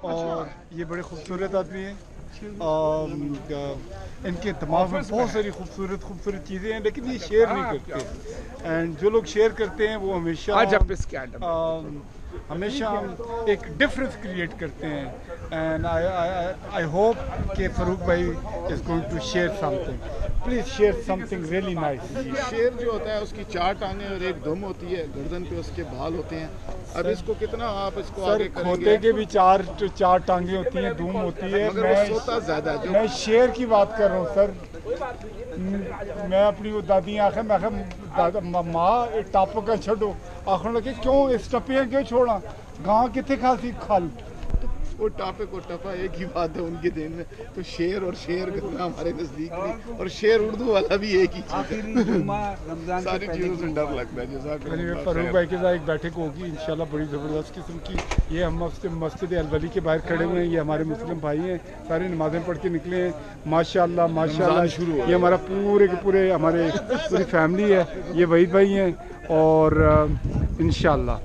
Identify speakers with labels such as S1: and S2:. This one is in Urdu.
S1: اور یہ بڑے خوبصورت آدمی ہیں۔ ان کے دماغ میں بہت ساری خوبصورت خوبصورت چیزیں ہیں لیکن یہ شیئر نہیں کرتے۔ اینڈ جو لوگ شیئر کرتے ہیں وہ ہمیشہ ہمیشہ ایک ڈفرنس کریٹ کرتے ہیں۔ اینڈ آئی ہوپ کہ فاروق بھائی is going to share something please share something really nice
S2: share جو ہوتا ہے اس کی چار ٹانگیں اور ایک دم ہوتی ہے گردن پہ اس کے بال ہوتے ہیں۔ اب اس کو کتنا آپ اس کو آگے کریں
S1: کھوتے
S2: گے
S1: کے بھی چار چار ٹانگیں ہوتی ہیں دھوم ہوتی ہے۔
S2: وہ سوتا زیادہ جو
S1: میں شیر کی بات کر رہا ہوں سر۔ میں اپنی وہ دادی آخر میں آخر ماں ٹاپ کا چھڈو۔ آخر لگے کیوں اس ٹپیاں کیوں چھوڑا گاں کتنے کھاسی؟ کھل۔
S2: وہ ٹاپے کو ٹپا ایک ہی بات ہے ان کے دین میں تو شیر اور شیر کرنا ہمارے نزدیک نہیں اور شیر اردو والا بھی ایک ہی چیز ہے۔ ساری چیزوں سے ڈر لگتا ہے جزاک اللہ
S1: فاروق
S2: خیر
S1: بھائی کے ساتھ ایک بیٹھک ہوگی انشاءاللہ بڑی زبردست قسم کی۔ یہ ہم مسجد مسجد الولی کے باہر کھڑے ہوئے ہیں یہ ہمارے مسلم بھائی ہیں سارے نمازیں پڑھ کے نکلے ہیں۔ ماشاء اللہ ماشاء اللہ
S2: شروع
S1: یہ ہمارا پورے کے پورے ہمارے پوری فیملی ہے یہ وحید بھائی ہیں۔ اور انشاءاللہ۔